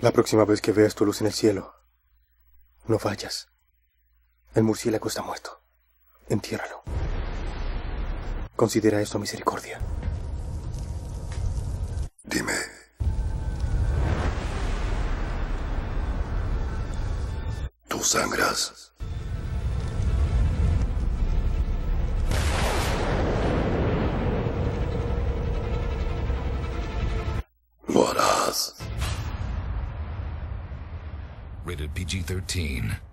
La próxima vez que veas tu luz en el cielo, no vayas. El murciélago está muerto. Entiérralo. Considera esto misericordia. Dime. ¿Tú sangras? Rated PG 13.